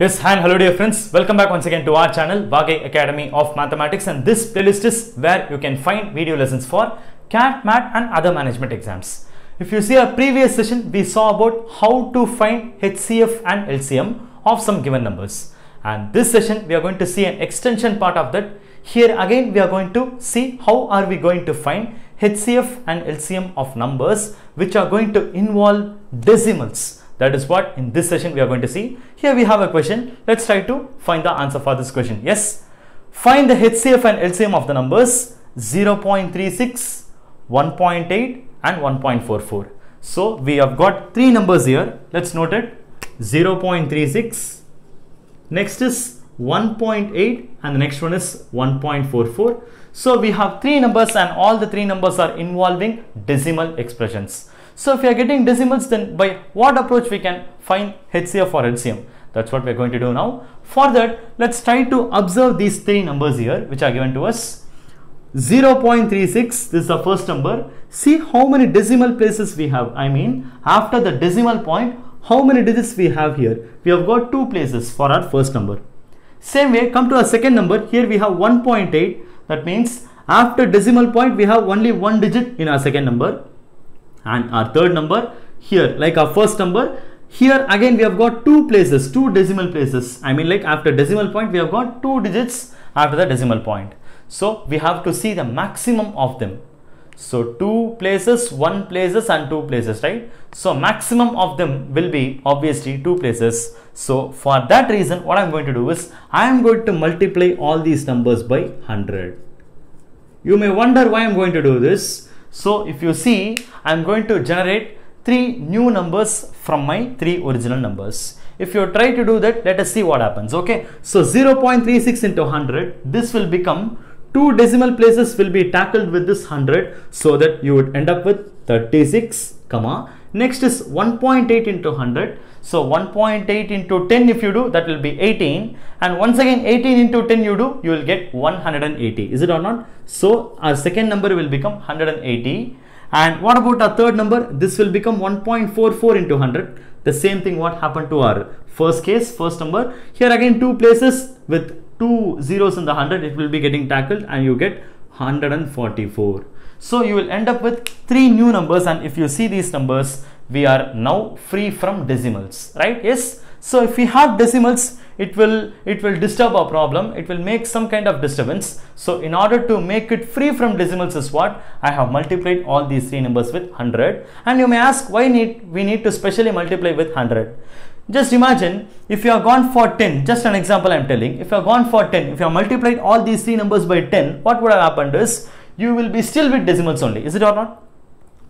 Yes, hi and hello dear friends. Welcome back once again to our channel, VAAGAI Academy of Mathematics and this playlist is where you can find video lessons for CAT, MAT and other management exams. If you see our previous session, we saw about how to find HCF and LCM of some given numbers. And this session, we are going to see an extension part of that. Here again, we are going to see how are we going to find HCF and LCM of numbers which are going to involve decimals. That is what in this session we are going to see. Here we have a question. Let's try to find the answer for this question. Yes. Find the HCF and LCM of the numbers 0.36, 1.8 and 1.44. So we have got three numbers here. Let's note it. 0.36. Next is 1.8 and the next one is 1.44. So we have three numbers and all the three numbers are involving decimal expressions. So if we are getting decimals then by what approach we can find HCF or LCM? That's what we are going to do now. For that let's try to observe these three numbers here which are given to us. 0.36 this is the first number. See how many decimal places we have. I mean after the decimal point how many digits we have here. We have got two places for our first number. Same way come to our second number here we have 1.8 that means after decimal point we have only one digit in our second number and our third number here like our first number here again we have got two places two decimal places. I mean like after decimal point we have got two digits after the decimal point. So we have to see the maximum of them. So two places one places and two places right? So maximum of them will be obviously two places. So for that reason what i'm going to do is i am going to multiply all these numbers by 100 you may wonder why i'm going to do this so if you see, I'm going to generate three new numbers from my three original numbers. If you try to do that, let us see what happens. Okay. So 0.36 into 100, this will become two decimal places will be tackled with this 100 so that you would end up with 36 comma next is 1.8 into 100 so 1.8 into 10 if you do that will be 18 and once again 18 into 10 you do you will get 180 is it or not? So our second number will become 180 and what about our third number? This will become 1.44 into 100 the same thing what happened to our first case first number. Here again two places with two zeros in the 100 it will be getting tackled and you get 144 so you will end up with three new numbers. And if you see these numbers we are now free from decimals right? Yes. So if we have decimals it will it will disturb our problem. It will make some kind of disturbance. So in order to make it free from decimals is what? I have multiplied all these three numbers with 100 and you may ask why need we need to specially multiply with 100 just imagine if you have gone for 10 just an example i'm telling if you have gone for 10 if you have multiplied all these three numbers by 10 what would have happened is you will be still with decimals only. Is it or not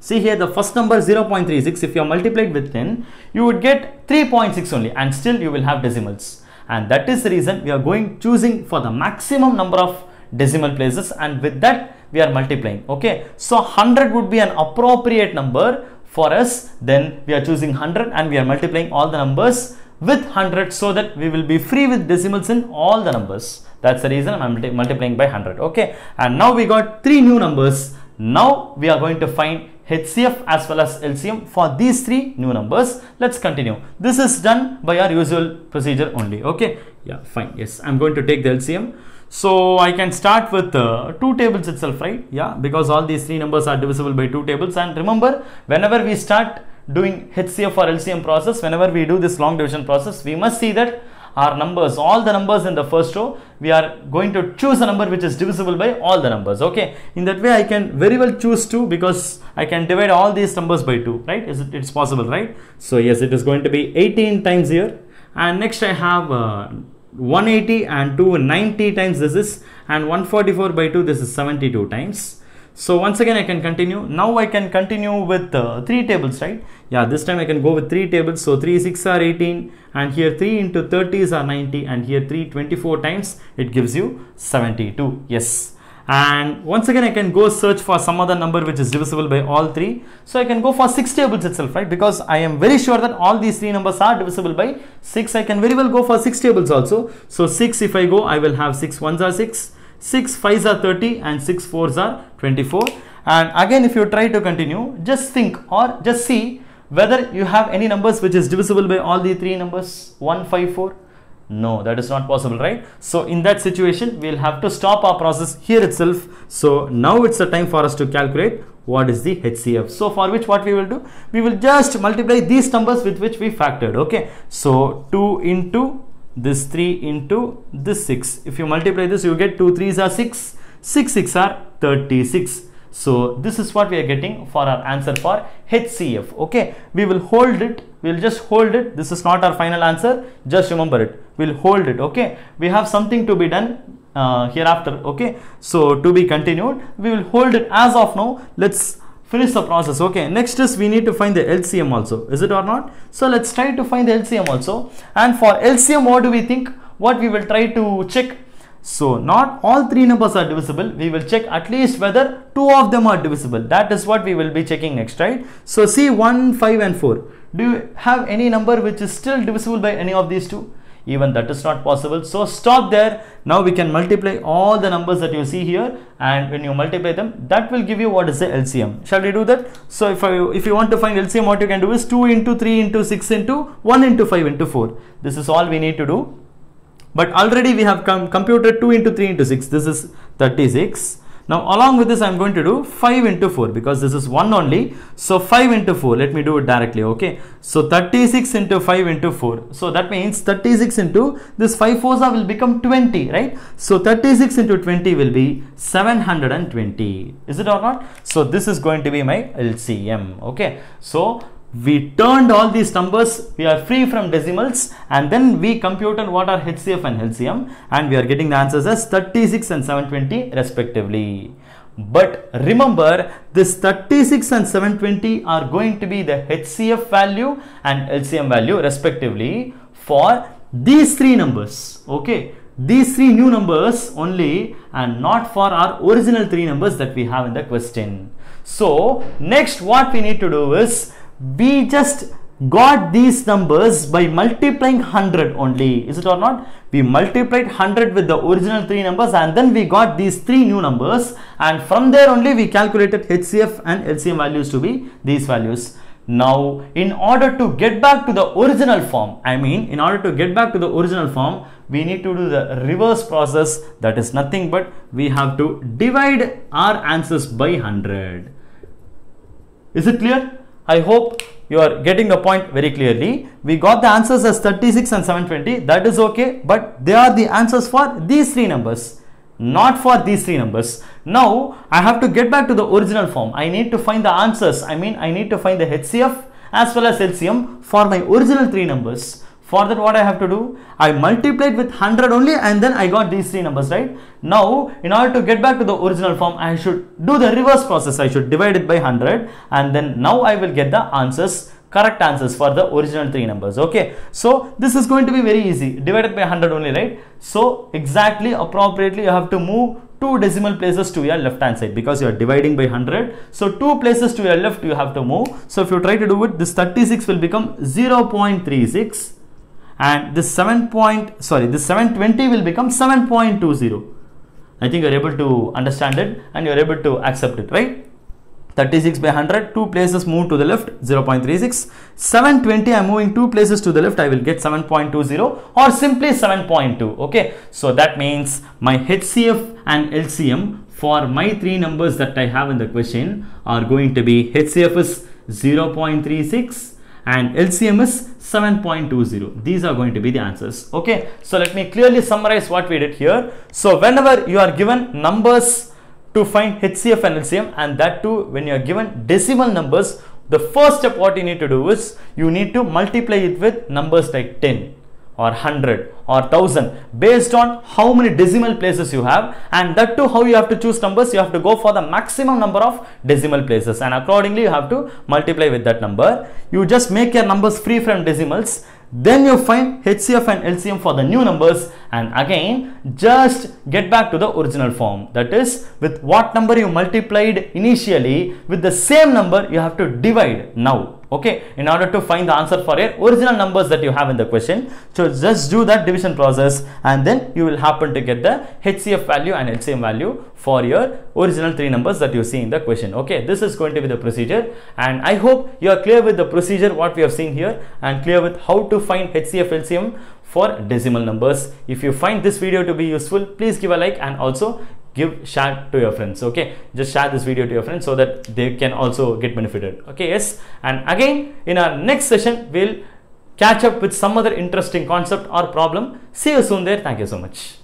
see here the first number 0.36 if you are multiplied with 10 you would get 3.6 only and still you will have decimals. And that is the reason we are going choosing for the maximum number of decimal places and with that we are multiplying okay? So 100 would be an appropriate number for us then we are choosing 100 and we are multiplying all the numbers with 100 so that we will be free with decimals in all the numbers. That's the reason i'm multiplying by 100 okay? And now we got three new numbers. Now we are going to find HCF as well as LCM for these three new numbers. Let's continue. This is done by our usual procedure only. Okay. Yeah, fine. Yes, I'm going to take the LCM. So I can start with uh, two tables itself, right? Yeah, because all these three numbers are divisible by two tables. And remember, whenever we start doing HCF or LCM process, whenever we do this long division process, we must see that our numbers all the numbers in the first row. We are going to choose a number which is divisible by all the numbers okay? In that way i can very well choose 2 because i can divide all these numbers by 2 right? Is it it's possible right? So yes it is going to be 18 times here. And next i have uh, 180 and 290 times this is and 144 by 2 this is 72 times so once again I can continue. Now I can continue with uh, three tables, right? Yeah, this time I can go with three tables. So 3 6 are 18 and here 3 into 30s are 90 and here 3 24 times it gives you 72. Yes. And once again I can go search for some other number which is divisible by all three. So I can go for 6 tables itself, right? Because I am very sure that all these three numbers are divisible by 6. I can very well go for 6 tables also. So 6 if I go I will have 6 ones are 6 6 5s are 30 and 6 4s are 24 and again if you try to continue just think or just see whether you have any numbers which is divisible by all the three numbers 1 5 4 No, that is not possible, right? So in that situation, we'll have to stop our process here itself. So now it's the time for us to calculate what is the HCF. So for which what we will do? We will just multiply these numbers with which we factored, okay? So 2 into this 3 into this 6. If you multiply this, you get 2 3s are 6, 6 6 are 36 so this is what we are getting for our answer for HCF. Okay, we will hold it. We will just hold it. This is not our final answer. Just remember it. We'll hold it. Okay, we have something to be done uh, hereafter. Okay, so to be continued. We will hold it as of now. Let's finish the process. Okay, next is we need to find the LCM also. Is it or not? So let's try to find the LCM also. And for LCM, what do we think? What we will try to check so not all three numbers are divisible. We will check at least whether two of them are divisible. That is what we will be checking next, right? So see 1, 5 and 4. Do you have any number which is still divisible by any of these two? Even that is not possible. So stop there. Now we can multiply all the numbers that you see here and when you multiply them, that will give you what is the LCM. Shall we do that? So if, I, if you want to find LCM, what you can do is 2 into 3 into 6 into 1 into 5 into 4. This is all we need to do but already we have com computed 2 into 3 into 6 this is 36 now along with this I am going to do 5 into 4 because this is 1 only. So 5 into 4 let me do it directly okay? So 36 into 5 into 4 so that means 36 into this 5 fours will become 20 right? So 36 into 20 will be 720 is it or not? So this is going to be my LCM okay? So we turned all these numbers. We are free from decimals. And then we computed what are HCF and LCM and we are getting the answers as 36 and 720 respectively. But remember this 36 and 720 are going to be the HCF value and LCM value respectively for these three numbers. Okay? These three new numbers only and not for our original three numbers that we have in the question. So next what we need to do is we just got these numbers by multiplying 100 only. Is it or not? We multiplied 100 with the original three numbers and then we got these three new numbers and from there only we calculated HCF and LCM values to be these values. Now in order to get back to the original form I mean in order to get back to the original form we need to do the reverse process. That is nothing but we have to divide our answers by 100 is it clear I hope you are getting the point very clearly. We got the answers as 36 and 720. That is okay. But they are the answers for these three numbers. Not for these three numbers. Now, I have to get back to the original form. I need to find the answers. I mean, I need to find the HCF as well as LCM for my original three numbers. For that what I have to do? I multiplied with 100 only and then I got these three numbers, right? Now, in order to get back to the original form, I should do the reverse process. I should divide it by 100 and then now I will get the answers correct answers for the original three numbers okay so this is going to be very easy divided by 100 only right so exactly appropriately you have to move two decimal places to your left hand side because you are dividing by 100 so two places to your left you have to move so if you try to do it this 36 will become 0.36 and this 7 point sorry this 720 will become 7.20 I think you're able to understand it and you're able to accept it right? 36 by 100 two places move to the left 0.36 720 I'm moving two places to the left I will get 7.20 or simply 7.2 okay? So that means my HCF and LCM for my three numbers that I have in the question are going to be HCF is 0.36 and LCM is 7.20. These are going to be the answers. Okay, so let me clearly summarize what we did here. So whenever you are given numbers to find HCF and LCM and that too when you are given decimal numbers, the first step what you need to do is you need to multiply it with numbers like 10 or 100 or 1000 based on how many decimal places you have. And that too how you have to choose numbers you have to go for the maximum number of decimal places. And accordingly you have to multiply with that number. You just make your numbers free from decimals. Then you find HCF and LCM for the new numbers. And again just get back to the original form. That is with what number you multiplied initially with the same number you have to divide now okay in order to find the answer for your original numbers that you have in the question so just do that division process and then you will happen to get the HCF value and LCM value for your original three numbers that you see in the question. Okay this is going to be the procedure and I hope you are clear with the procedure what we have seen here and clear with how to find HCF LCM for decimal numbers. If you find this video to be useful please give a like and also give share to your friends okay? Just share this video to your friends so that they can also get benefited okay? Yes? And again in our next session we'll catch up with some other interesting concept or problem. See you soon there. Thank you so much